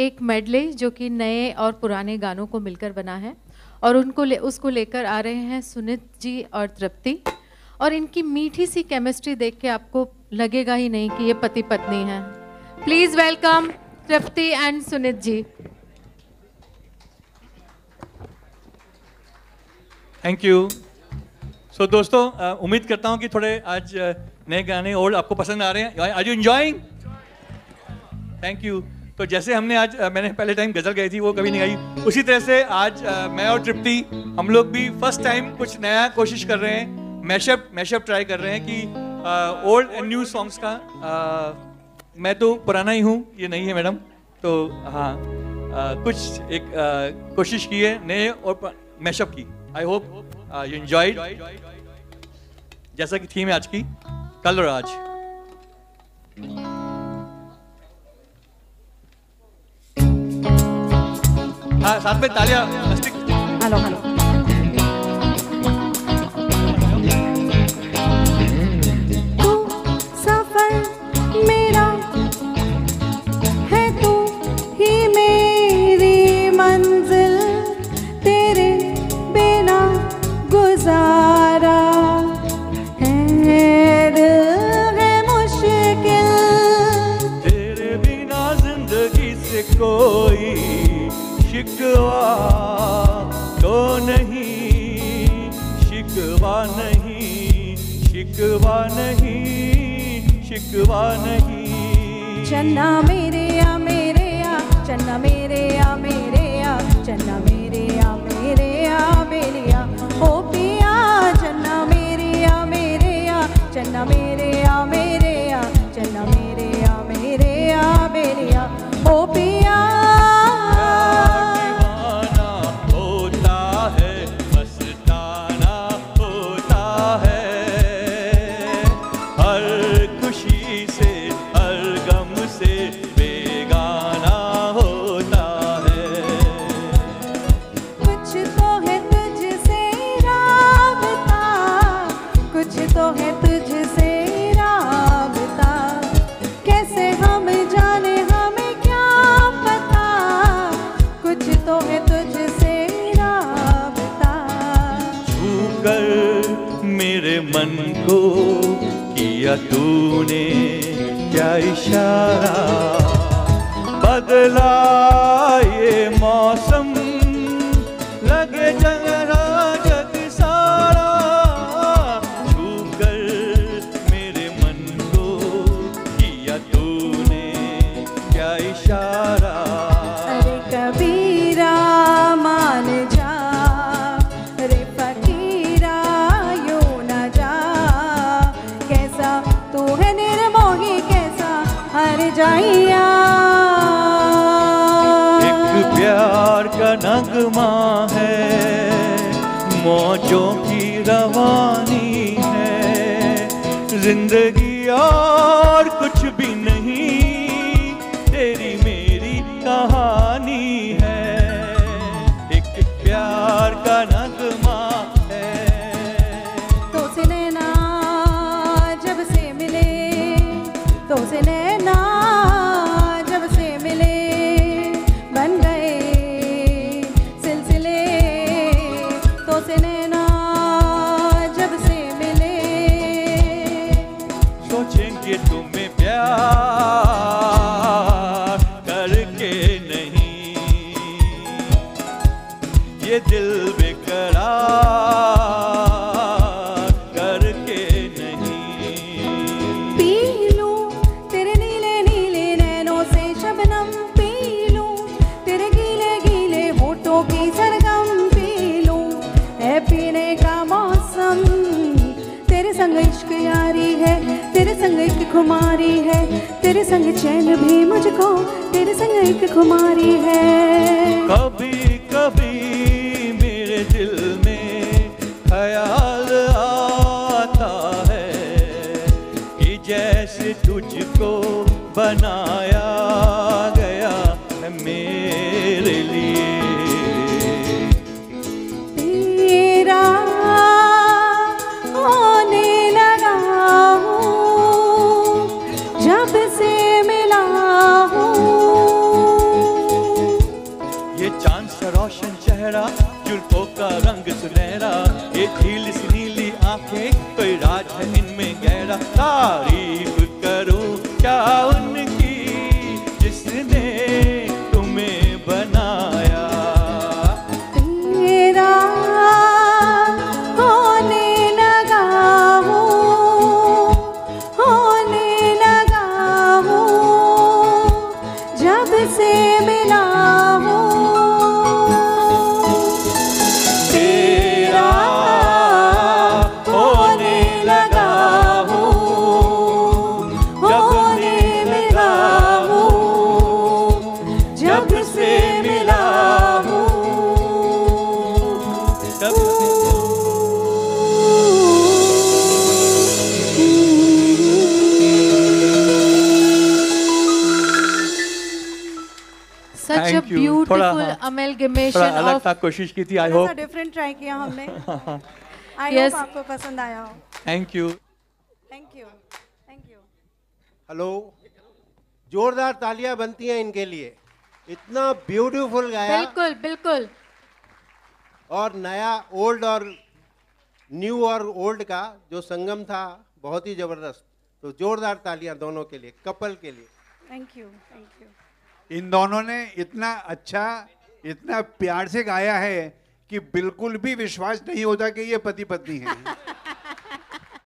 एक मेडले जो कि नए और पुराने गानों को मिलकर बना है और उनको ले, उसको लेकर आ रहे हैं सुनित जी और तृप्ति। और इनकी मीठी सी केमिस्ट्री देख के आपको लगेगा ही नहीं कि ये पति पत्नी हैं। Please welcome Tripti and Sunit ji. Thank you so दोस्तों उम्मीद करता हूँ कि थोड़े आज नए गाने और आपको पसंद आ रहे हैं। आज यू इंजॉइंग थैंक यू तो जैसे हमने आज मैंने पहले टाइम गज़ल गाई थी वो कभी नहीं गाई। उसी तरह से आज मैं और तृप्ति हम लोग भी फ़र्स्ट टाइम कुछ नया कोशिश कर रहे हैं मैशअप मैशअप ट्राई कर रहे हैं कि ओल्ड एंड न्यू सॉन्ग्स का uh, मैं तो पुराना ही हूँ ये नहीं है मैडम तो हाँ uh, कुछ एक uh, कोशिश की है नए और मैशअप की। आई होप यू एंजॉयड जैसा कि थीम है आज की कल और आज। हाँ साथ में तालियाँ हेलो नहीं, शिकवा नहीं शिकवा नहीं। चन्ना मेरे आ मेरे आ चन्ना मेरे या मेरे आ चन्ना मेरे आ मेरे या। मन को किया तूने क्या इशारा? बदला नगमा है। मौजों की रवानी है। ज़िंदगी और कुछ भी सोचेंगे तुम्हें प्यार करके नहीं। ये दिल बेकरार करके नहीं। पी लूँ तेरे नीले नीले नैनों से शबनम, पी लूँ तेरे गीले गीले होठों की सरगम, पी लूँ है पीने का मौसम, तेरे संग इश्क यारी है तेरे संग एक खुमारी है, तेरे संग चैन भी मुझको, तेरे संग एक खुमारी है। कभी कभी मेरे दिल में ख्याल आता है कि जैसे तुझको बनाया गया है मेरे लिए। Such a beautiful amalgamation अलग of था कोशिश की थी आई होप डिफरेंट ट्राई किया हमने। आई. होप आपको पसंद आया हो। Thank you thank you thank you hello जोरदार तालियाँ बनती हैं इनके लिए। इतना ब्यूटीफुल गाया। बिल्कुल बिल्कुल। और नया ओल्ड और न्यू और ओल्ड का जो संगम था बहुत ही ज़बरदस्त। तो जोरदार तालियाँ दोनों के लिए कपल के लिए। थैंक यू थैंक यू इन दोनों ने इतना अच्छा इतना प्यार से गाया है कि बिल्कुल भी विश्वास नहीं होता कि ये पति पत्नी है।